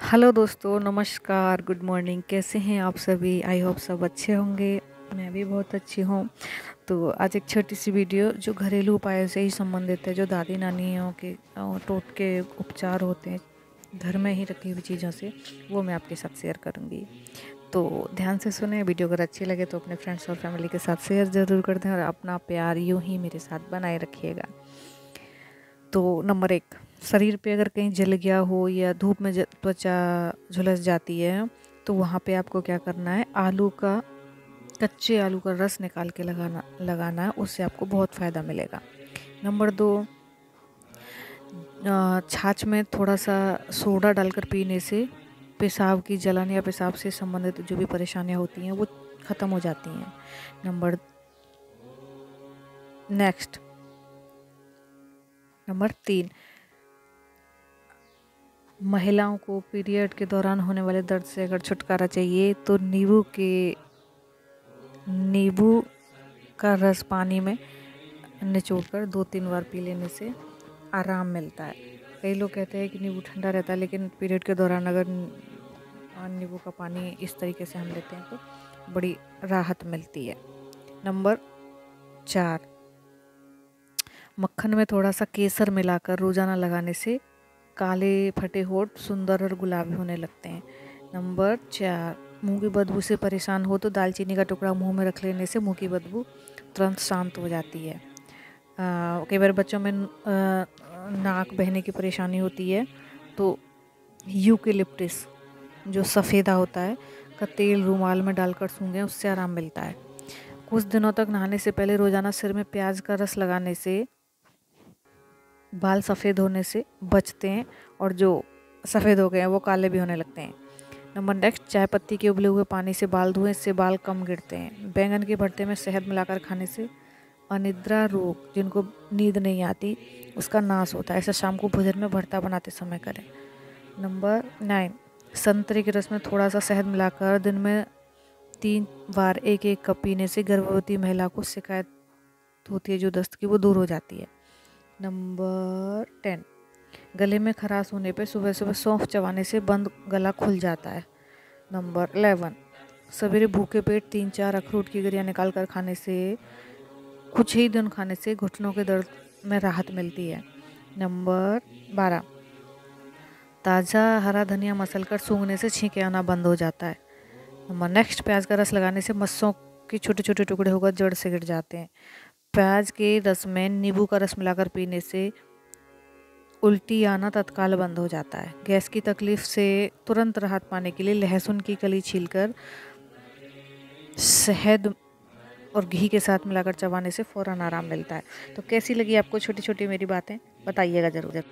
Hello दोस्तों, नमस्कार, good morning. कैसे हैं आप सभी? आई होप सब अच्छे होंगे। मैं भी बहुत अच्छी हूँ। तो आज एक छोटी सी वीडियो जो घरेलू उपायों से ही संबंधित है, जो दादी नानियों के टोट के उपचार होते हैं, घर में ही रखी हुई चीज़ों से, वो मैं आपके साथ शेयर करूँगी। तो ध्यान से सुने, वीडियो अगर अच्छी लगे तो अपने फ्रेंड्स और फैमिली के साथ शेयर ज़रूर कर दें और अपना प्यार यूँ ही मेरे साथ बनाए रखिएगा। तो नंबर एक शरीर पे अगर कहीं जल गया हो या धूप में त्वचा झुलस जाती है तो वहाँ पे आपको क्या करना है, आलू का, कच्चे आलू का रस निकाल के लगाना लगाना है, उससे आपको बहुत फ़ायदा मिलेगा। नंबर दो छाछ में थोड़ा सा सोडा डालकर पीने से पेशाब की जलन या पेशाब से संबंधित जो भी परेशानियाँ होती हैं, वो ख़त्म हो जाती हैं। नंबर नेक्स्ट, नंबर तीन महिलाओं को पीरियड के दौरान होने वाले दर्द से अगर छुटकारा चाहिए तो नींबू के, नींबू का रस पानी में निचोड़ कर दो तीन बार पी लेने से आराम मिलता है। कई लोग कहते हैं कि नींबू ठंडा रहता है, लेकिन पीरियड के दौरान अगर नींबू का पानी इस तरीके से हम लेते हैं तो बड़ी राहत मिलती है। नंबर चार, मक्खन में थोड़ा सा केसर मिलाकर रोज़ाना लगाने से काले फटे होठ सुंदर और गुलाबी होने लगते हैं। नंबर चार मुँह की बदबू से परेशान हो तो दालचीनी का टुकड़ा मुँह में रख लेने से मुँह की बदबू तुरंत शांत हो जाती है। कई बार बच्चों में आ, नाक बहने की परेशानी होती है तो यूकेलिप्टिस जो सफ़ेदा होता है का तेल रूमाल में डालकर सूंघें उससे आराम मिलता है। कुछ दिनों तक नहाने से पहले रोज़ाना सिर में प्याज का रस लगाने से बाल सफ़ेद होने से बचते हैं और जो सफ़ेद हो गए हैं, वो काले भी होने लगते हैं। नंबर नेक्स्ट, चाय पत्ती के उबले हुए पानी से बाल धोएँ, इससे बाल कम गिरते हैं। बैंगन के भरते में शहद मिलाकर खाने से अनिद्रा रोग, जिनको नींद नहीं आती, उसका नाश होता है। ऐसा शाम को भोजन में भरता बनाते समय करें। नंबर नाइन, संतरे के रस में थोड़ा सा शहद मिलाकर दिन में तीन बार एक एक कप पीने से गर्भवती महिला को शिकायत होती है जो दस्त की, वो दूर हो जाती है। Number ten. गले में खराश होने पर सुबह सुबह सौंफ चबाने से बंद गला खुल जाता है। नंबर एलेवन सवेरे भूखे पेट तीन चार अखरोट की गरिया निकाल कर खाने से, कुछ ही दिन खाने से घुटनों के दर्द में राहत मिलती है। नंबर बारह। ताज़ा हरा धनिया मसल कर सूंघने से छींके आना बंद हो जाता है। नंबर नेक्स्ट, प्याज का रस लगाने से मस्सों के छोटे छोटे टुकड़े होकर जड़ से गिर जाते हैं। प्याज के रस में नींबू का रस मिलाकर पीने से उल्टी आना तत्काल बंद हो जाता है। गैस की तकलीफ़ से तुरंत राहत पाने के लिए लहसुन की कली छीलकर शहद और घी के साथ मिलाकर चबाने से फ़ौरन आराम मिलता है। तो कैसी लगी आपको छोटी छोटी मेरी बातें? बताइएगा ज़रूर।